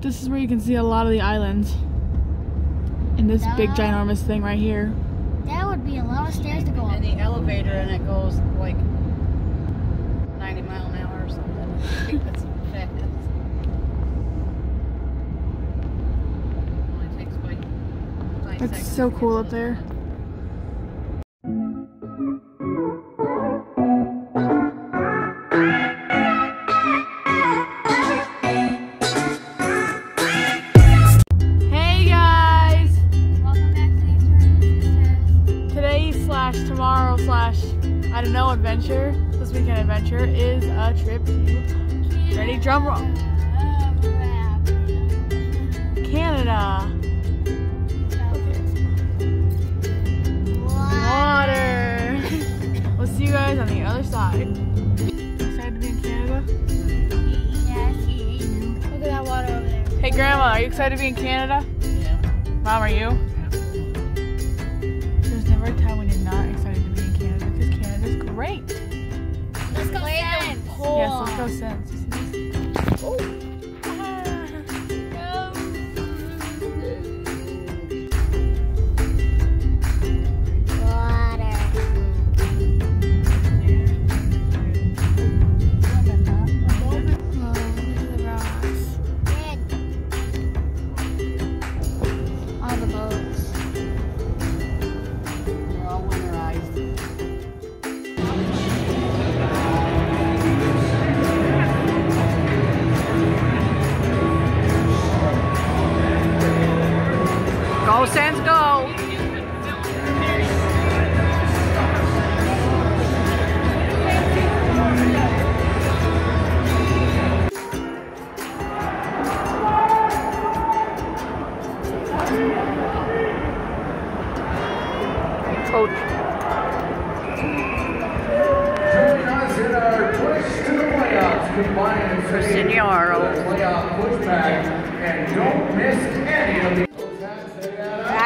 this is where you can see a lot of the islands. In this big ginormous thing right here. That would be a lot of stairs to go up. And the elevator and it goes like 90 mile an hour or something. I think that's fast. Only takes like five It's seconds so cool up the- there. On the other side. Excited to be in Canada? Yes. Look at that water over there. Hey Grandma, are you excited to be in Canada? Yeah. Mom, are you? There's never a time when you're not excited to be in Canada because Canada's great. Let's go Sam. Yes, let's go Sens.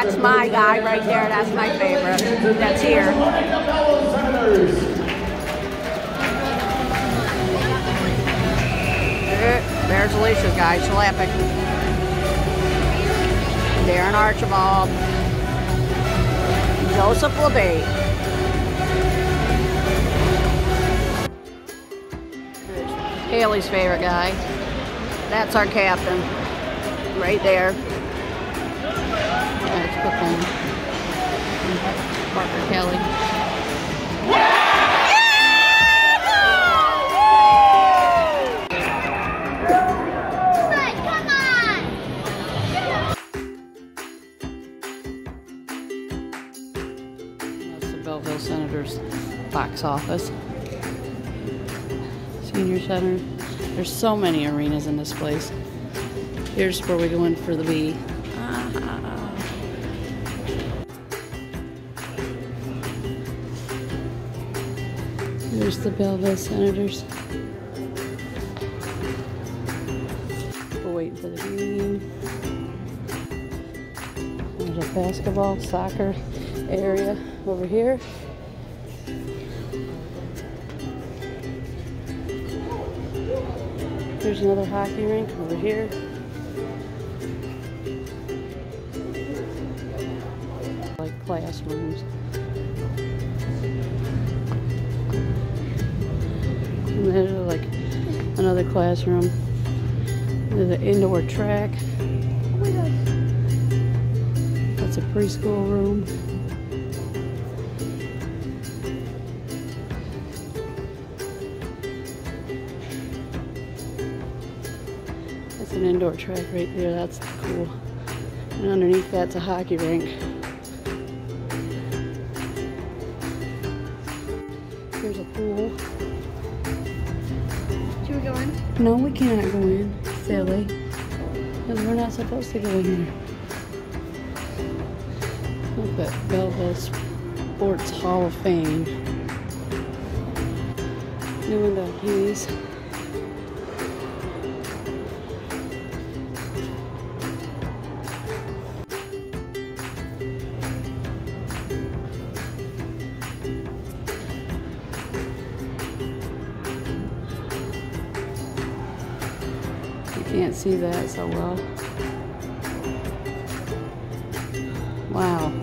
That's my guy right there. That's my favorite. That's here. There's Alicia's guy, Chlapik. Darren Archibald. Joseph LeBay. Haley's favorite guy. That's our captain. Right there. That's Brooklyn. Parker Kelly. That's the Belleville Senators box office. Senior Center. There's so many arenas in this place. Here's where we go in for the B. The Belleville Senators. We're waiting for the game. There's a basketball, soccer area over here. There's another hockey rink over here. Like classrooms. And there's like another classroom. There's an indoor track. Oh that's a preschool room. That's an indoor track right there. That's cool. And underneath that's a hockey rink. No, we cannot go in. Silly. Because we're not supposed to go in here. Look at Belleville Sports Hall of Fame. New window keys. Can't see that so well. Wow.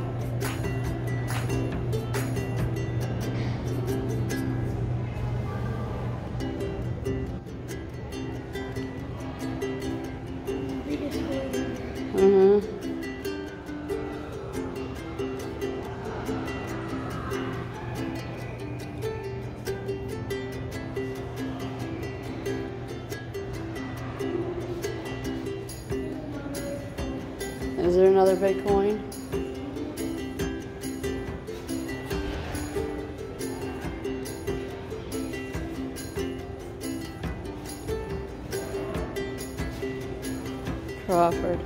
Another big coin? Crawford.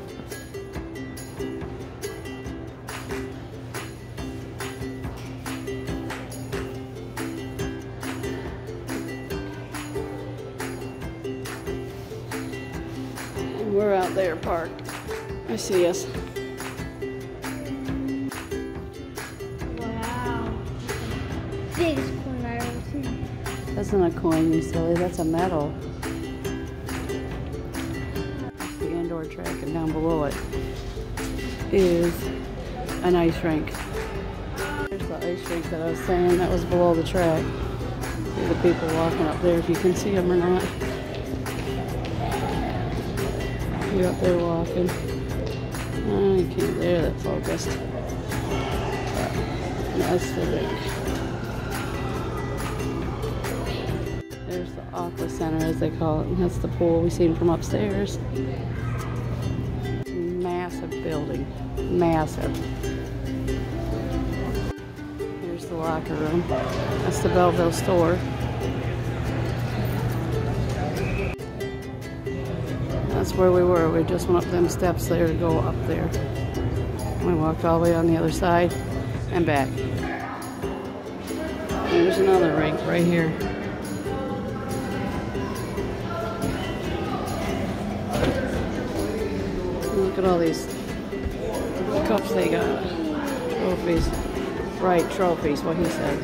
We're out there parked. I see us. Biggest coin I ever seen. That's not a coin, you silly. That's a medal. The indoor track, and down below it is an ice rink. There's the ice rink that I was saying that was below the track. See the people walking up there, if you can see them or not. You're up there walking. You can't. There, that focused. But That's the rink. Aqua Center, as they call it, and that's the pool we seen from upstairs. Massive building, massive. Here's the locker room. That's the Belleville store. That's where we were. We just went up them steps there to go up there. We walked all the way on the other side and back. There's another rink right here. Look at all these cups they got. Trophies. Right, trophies, what he said.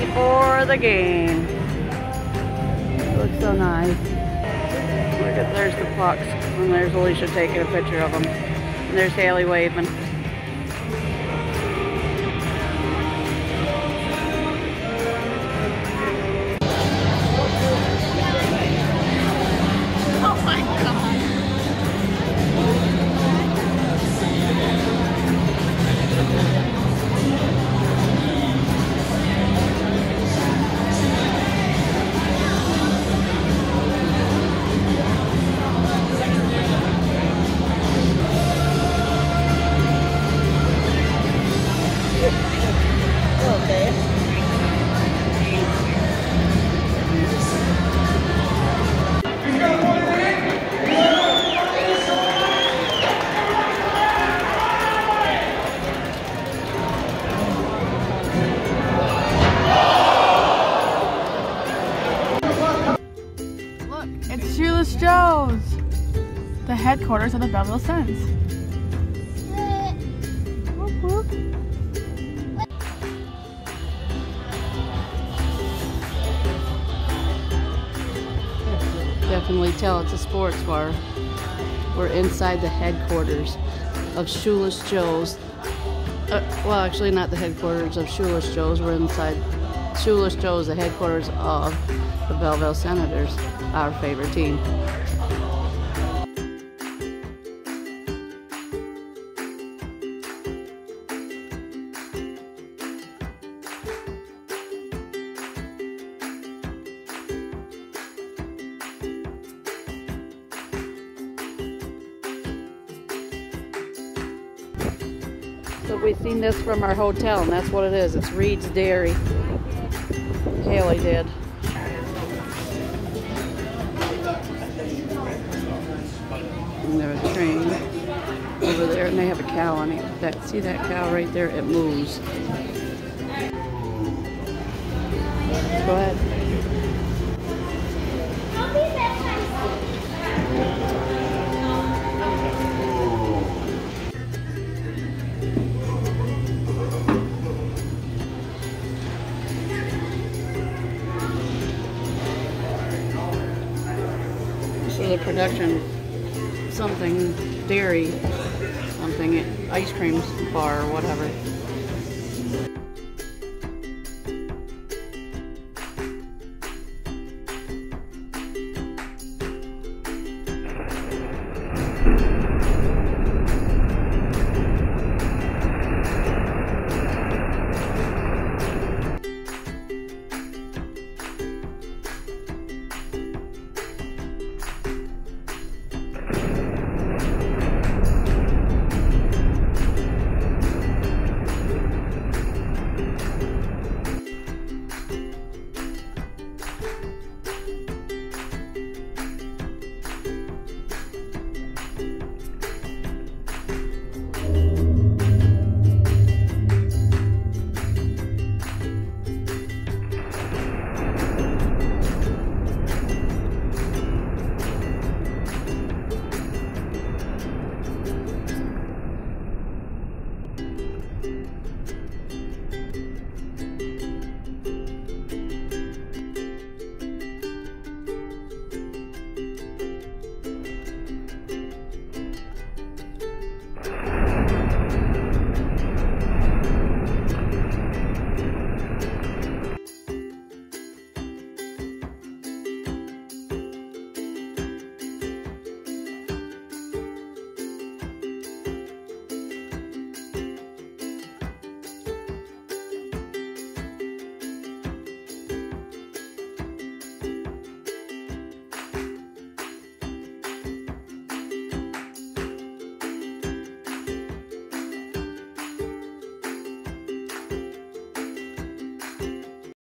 Before the game. So nice. Look at there's the pucks, and there's Alicia taking a picture of them. And there's Haley waving. Look, it's Shoeless Joe's, the headquarters of the Belleville whoop. Definitely tell it's a sports bar. We're inside the headquarters of Shoeless Joe's. Uh, well, actually, not the headquarters of Shoeless Joe's. We're inside Shoeless Joe's, the headquarters of the Belleville Senators, our favorite team. So we seen this from our hotel, and that's what it is. It's Reid's Dairy. Haley did. And there's a train over there, and they have a cow on it. That see that cow right there? It moves. Go ahead. Production something dairy something ice cream bar or whatever.